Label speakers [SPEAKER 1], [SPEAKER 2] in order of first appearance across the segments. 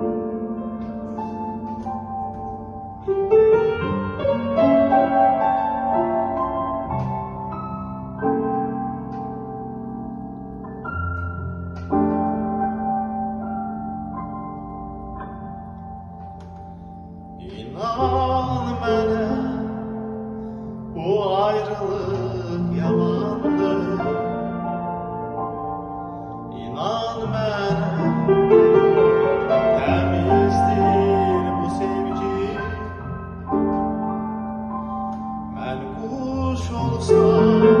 [SPEAKER 1] İnan mənə bu ayrılıq quş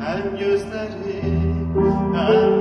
[SPEAKER 1] and use that he and